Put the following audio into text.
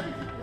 要去。